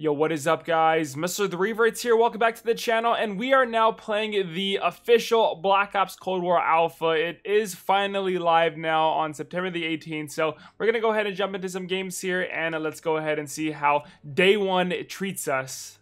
Yo, what is up guys? Mr. The Revertz here, welcome back to the channel, and we are now playing the official Black Ops Cold War Alpha. It is finally live now on September the 18th, so we're gonna go ahead and jump into some games here, and let's go ahead and see how day one treats us.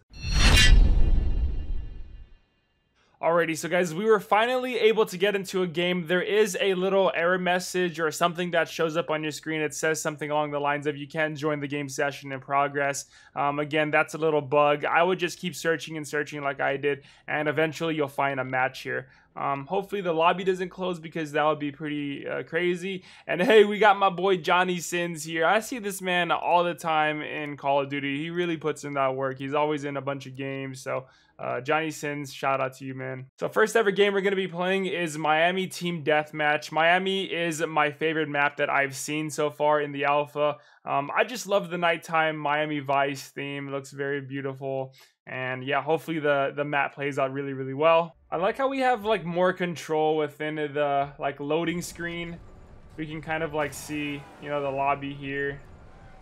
Alrighty, so guys, we were finally able to get into a game. There is a little error message or something that shows up on your screen. It says something along the lines of you can join the game session in progress. Um, again, that's a little bug. I would just keep searching and searching like I did, and eventually you'll find a match here. Um, hopefully the lobby doesn't close because that would be pretty uh, crazy. And hey, we got my boy Johnny Sins here. I see this man all the time in Call of Duty. He really puts in that work. He's always in a bunch of games. So uh, Johnny Sins, shout out to you, man. So first ever game we're going to be playing is Miami Team Deathmatch. Miami is my favorite map that I've seen so far in the alpha. Um, I just love the nighttime Miami Vice theme. It looks very beautiful. And yeah, hopefully the, the map plays out really, really well. I like how we have like more control within the like loading screen. We can kind of like see, you know, the lobby here.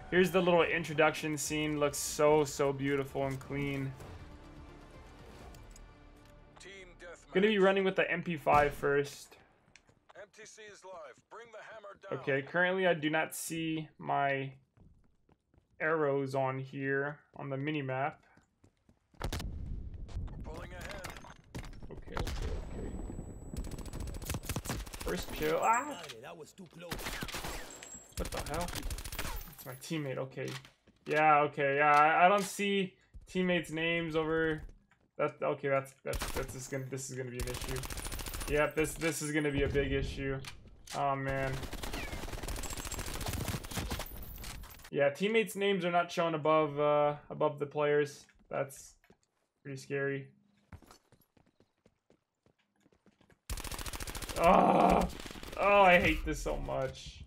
Here's the little introduction scene. Looks so, so beautiful and clean. Gonna be running with the MP5 first. MTC is live. Bring the hammer down. Okay, currently I do not see my arrows on here on the mini map. Pulling ahead. Okay, okay, okay. First kill. Ah! That was too close. What the hell? It's my teammate. Okay. Yeah. Okay. Yeah. I, I don't see teammates' names over that okay, that's that's that's just gonna this is gonna be an issue. Yep, this this is gonna be a big issue. Oh man. Yeah, teammates' names are not shown above uh above the players. That's pretty scary. Oh, oh, I hate this so much.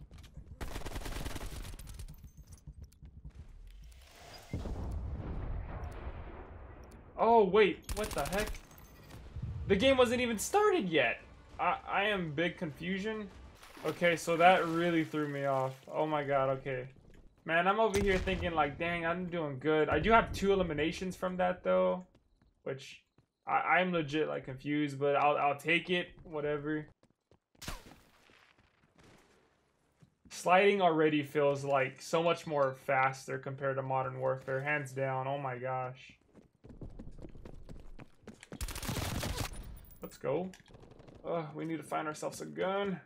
Oh, wait. What the heck? The game wasn't even started yet. I, I am big confusion. Okay, so that really threw me off. Oh my god, okay. Man, I'm over here thinking like, dang, I'm doing good. I do have two eliminations from that though. Which, I, I'm legit like confused, but I'll, I'll take it. Whatever. Sliding already feels like so much more faster compared to Modern Warfare. Hands down. Oh my gosh. Let's go. Uh, we need to find ourselves a gun.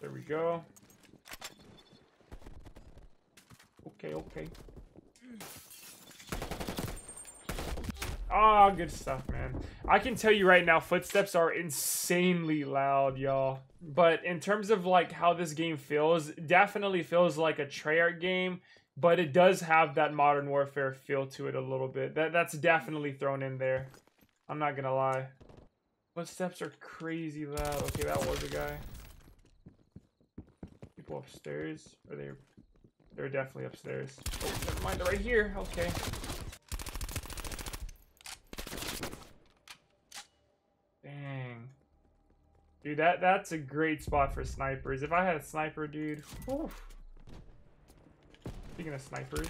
There we go. Okay, okay. Ah, oh, good stuff, man. I can tell you right now, footsteps are insanely loud, y'all. But in terms of like how this game feels, definitely feels like a Treyarch game but it does have that modern warfare feel to it a little bit. That that's definitely thrown in there. I'm not gonna lie. Footsteps are crazy loud. Okay, that was a guy. People upstairs? Are they? They're definitely upstairs. Oh, never mind. They're right here. Okay. Dang. Dude, that that's a great spot for snipers. If I had a sniper, dude. Whew. Speaking of snipers.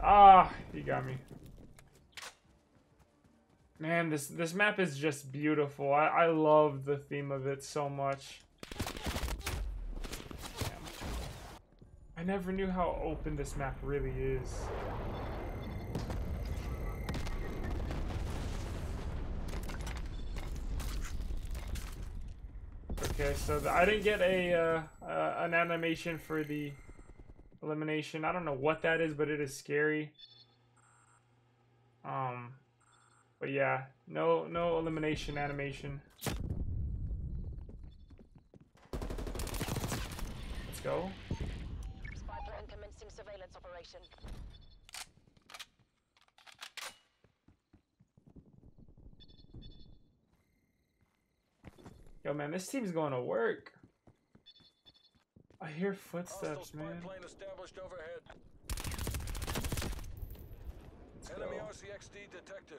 Ah, he got me. Man, this this map is just beautiful. I, I love the theme of it so much. Damn. I never knew how open this map really is. Okay, so the, I didn't get a uh, uh, an animation for the elimination. I don't know what that is, but it is scary. Um, but yeah, no no elimination animation. Let's go. commencing surveillance operation. Yo, man, this team's going to work. I hear footsteps, man. Enemy RCXD detected.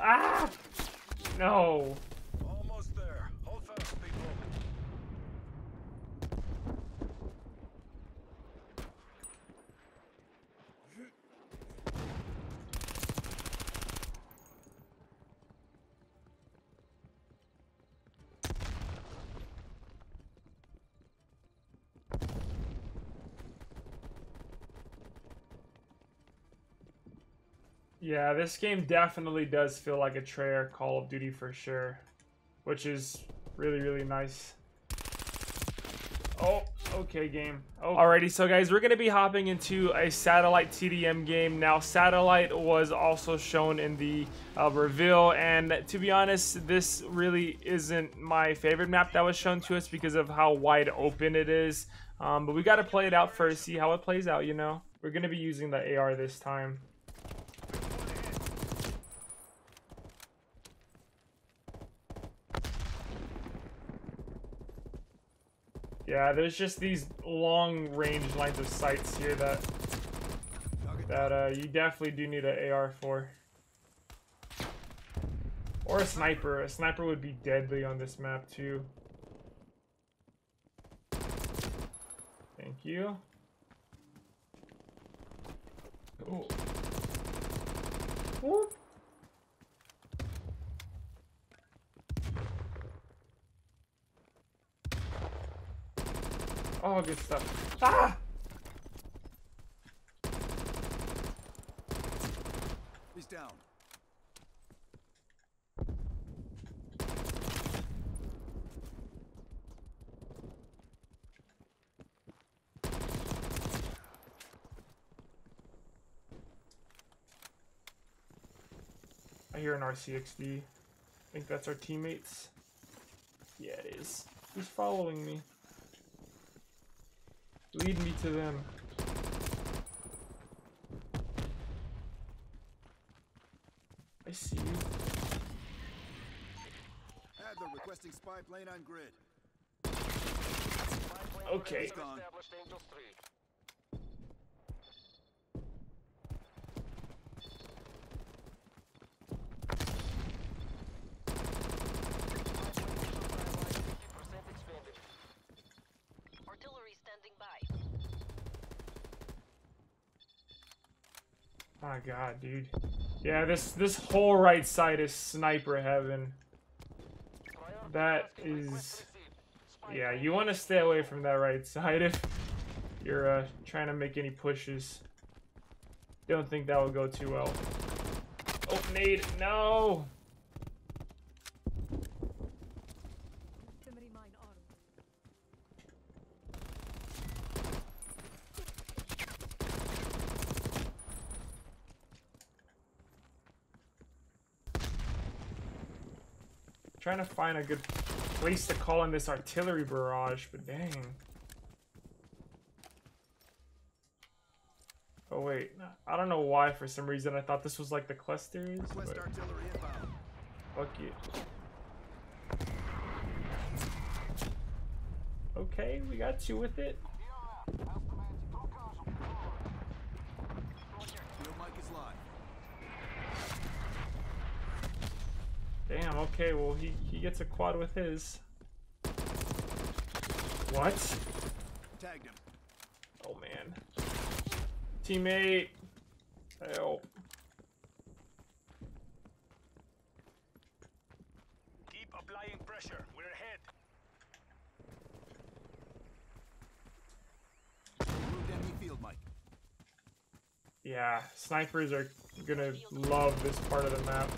Ah! No. Yeah, this game definitely does feel like a Treyarch Call of Duty for sure, which is really, really nice. Oh, okay, game. Oh. Alrighty, so guys, we're going to be hopping into a Satellite TDM game. Now, Satellite was also shown in the uh, reveal, and to be honest, this really isn't my favorite map that was shown to us because of how wide open it is. Um, but we got to play it out first, see how it plays out, you know? We're going to be using the AR this time. Yeah, there's just these long range lines of sights here that that uh, you definitely do need an AR for. Or a sniper. A sniper would be deadly on this map too. Thank you. Oh, good stuff. Ah! He's down. I hear an RCXD. I think that's our teammates. Yeah, it is. He's following me. Lead me to them. I see you. Adler requesting spy plane on grid. Okay. He's gone. Artillery standing by. My god, dude. Yeah, this this whole right side is sniper heaven. That is... Yeah, you want to stay away from that right side if you're uh, trying to make any pushes. Don't think that will go too well. Oh, nade. No! Trying to find a good place to call in this artillery barrage, but dang. Oh wait, I don't know why for some reason I thought this was like the clusters, but fuck it. Okay, we got two with it. Field mic is live. Damn, okay, well he, he gets a quad with his. What? Tagged him. Oh man. Teammate! Help. Keep applying pressure. We're ahead. Moved enemy field mic. Yeah, snipers are gonna love this part of the map.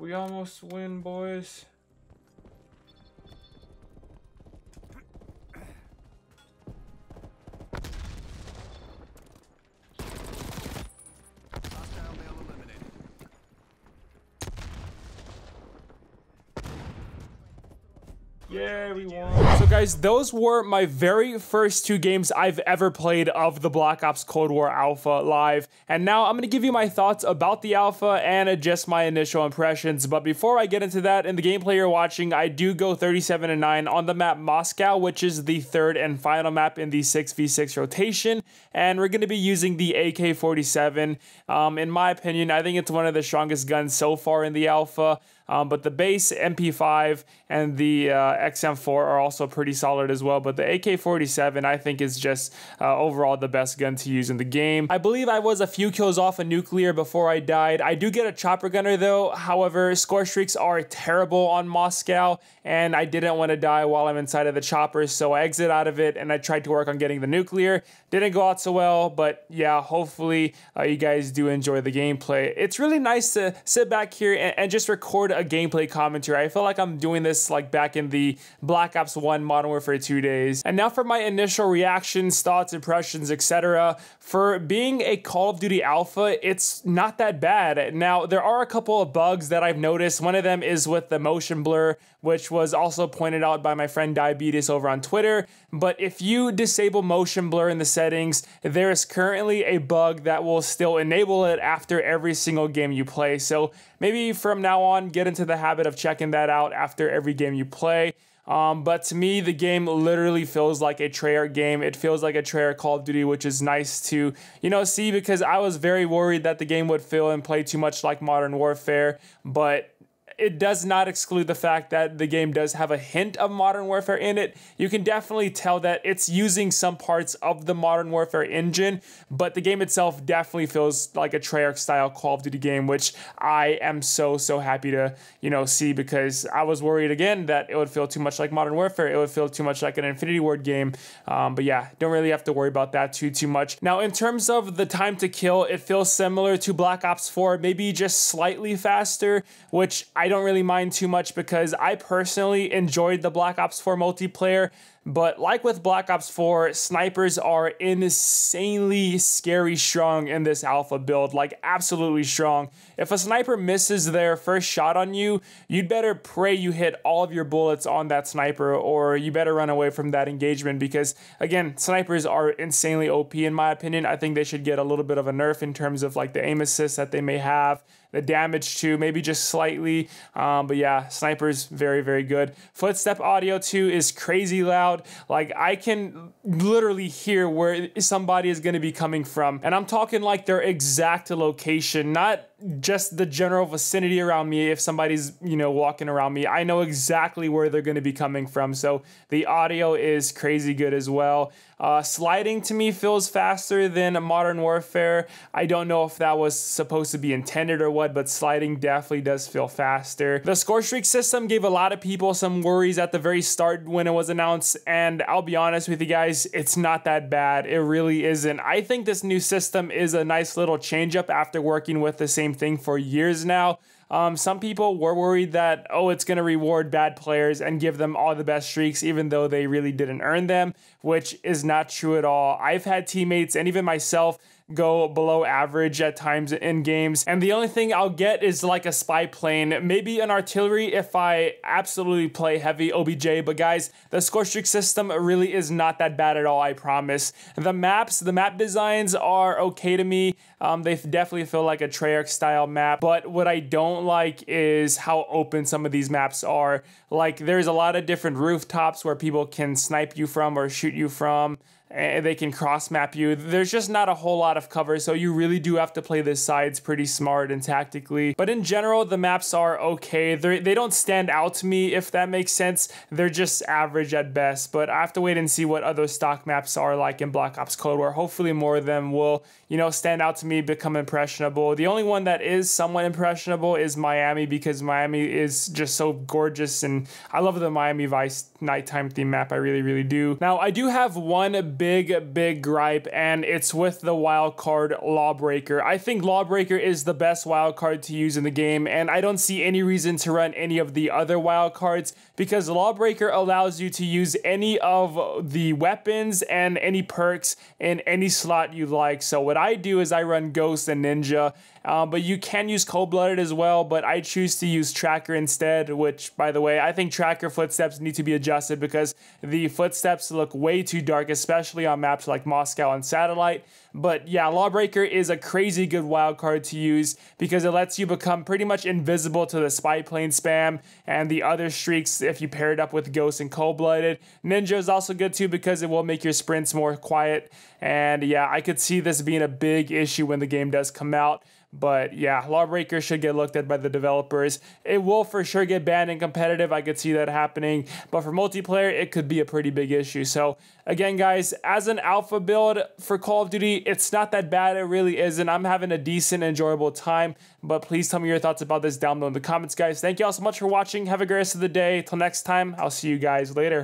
We almost win, boys. Yeah, we won. So, guys, those were my very first two games I've ever played of the Black Ops Cold War Alpha live. And now I'm going to give you my thoughts about the Alpha and just my initial impressions. But before I get into that, in the gameplay you're watching, I do go 37 and 9 on the map Moscow, which is the third and final map in the 6v6 rotation. And we're going to be using the AK 47. Um, in my opinion, I think it's one of the strongest guns so far in the Alpha. Um, but the base MP5 and the uh, XM4 are also pretty solid as well. But the AK-47 I think is just uh, overall the best gun to use in the game. I believe I was a few kills off a nuclear before I died. I do get a chopper gunner though. However, score streaks are terrible on Moscow and I didn't want to die while I'm inside of the chopper. So I exit out of it and I tried to work on getting the nuclear. Didn't go out so well, but yeah, hopefully uh, you guys do enjoy the gameplay. It's really nice to sit back here and, and just record a gameplay commentary. I feel like I'm doing this like back in the Black Ops 1 Modern Warfare 2 days. And now for my initial reactions, thoughts, impressions, etc. For being a Call of Duty Alpha, it's not that bad. Now, there are a couple of bugs that I've noticed. One of them is with the motion blur, which was also pointed out by my friend Diabetes over on Twitter. But if you disable motion blur in the settings, there is currently a bug that will still enable it after every single game you play. So maybe from now on, get into the habit of checking that out after every game you play. Um, but to me, the game literally feels like a Treyarch game. It feels like a Treyarch Call of Duty, which is nice to, you know, see because I was very worried that the game would feel and play too much like Modern Warfare. But it does not exclude the fact that the game does have a hint of Modern Warfare in it. You can definitely tell that it's using some parts of the Modern Warfare engine, but the game itself definitely feels like a Treyarch style Call of Duty game, which I am so, so happy to, you know, see because I was worried again that it would feel too much like Modern Warfare. It would feel too much like an Infinity Ward game. Um, but yeah, don't really have to worry about that too, too much. Now, in terms of the time to kill, it feels similar to Black Ops 4, maybe just slightly faster, which I don't really mind too much because I personally enjoyed the Black Ops 4 multiplayer. But like with Black Ops 4, snipers are insanely scary strong in this alpha build, like absolutely strong. If a sniper misses their first shot on you, you'd better pray you hit all of your bullets on that sniper or you better run away from that engagement because again, snipers are insanely OP in my opinion. I think they should get a little bit of a nerf in terms of like the aim assist that they may have the damage too, maybe just slightly. Um, but yeah, snipers very very good. Footstep audio too is crazy loud. Like I can literally hear where somebody is going to be coming from, and I'm talking like their exact location, not just the general vicinity around me. If somebody's you know walking around me, I know exactly where they're going to be coming from. So the audio is crazy good as well. Uh, sliding to me feels faster than a Modern Warfare. I don't know if that was supposed to be intended or what, but sliding definitely does feel faster. The score streak system gave a lot of people some worries at the very start when it was announced, and I'll be honest with you guys, it's not that bad. It really isn't. I think this new system is a nice little change up after working with the same thing for years now. Um, some people were worried that, oh, it's going to reward bad players and give them all the best streaks, even though they really didn't earn them, which is not true at all. I've had teammates and even myself go below average at times in games. And the only thing I'll get is like a spy plane, maybe an artillery if I absolutely play heavy OBJ. But guys, the score streak system really is not that bad at all, I promise. The maps, the map designs are okay to me. Um, they definitely feel like a Treyarch style map. But what I don't like is how open some of these maps are. Like there's a lot of different rooftops where people can snipe you from or shoot you from and they can cross map you. There's just not a whole lot of cover, so you really do have to play the sides pretty smart and tactically. But in general, the maps are okay. They're, they don't stand out to me, if that makes sense. They're just average at best, but I have to wait and see what other stock maps are like in Black Ops Cold War. Hopefully more of them will, you know, stand out to me, become impressionable. The only one that is somewhat impressionable is Miami because Miami is just so gorgeous and I love the Miami Vice nighttime theme map. I really, really do. Now, I do have one big, big gripe, and it's with the wild card Lawbreaker. I think Lawbreaker is the best wild card to use in the game, and I don't see any reason to run any of the other wild cards because Lawbreaker allows you to use any of the weapons and any perks in any slot you like. So what I do is I run Ghost and Ninja, um, but you can use Cold Blooded as well, but I choose to use Tracker instead, which, by the way, I think Tracker footsteps need to be adjusted because the footsteps look way too dark, especially on maps like Moscow and Satellite. But yeah, Lawbreaker is a crazy good wild card to use because it lets you become pretty much invisible to the spy plane spam and the other streaks if you pair it up with Ghost and Cold Blooded. Ninja is also good too because it will make your sprints more quiet. And yeah, I could see this being a big issue when the game does come out. But yeah, Lawbreaker should get looked at by the developers. It will for sure get banned in competitive. I could see that happening. But for multiplayer, it could be a pretty big issue. So again, guys, as an alpha build for Call of Duty, it's not that bad. It really isn't. I'm having a decent, enjoyable time. But please tell me your thoughts about this down below in the comments, guys. Thank you all so much for watching. Have a great rest of the day. Till next time, I'll see you guys later.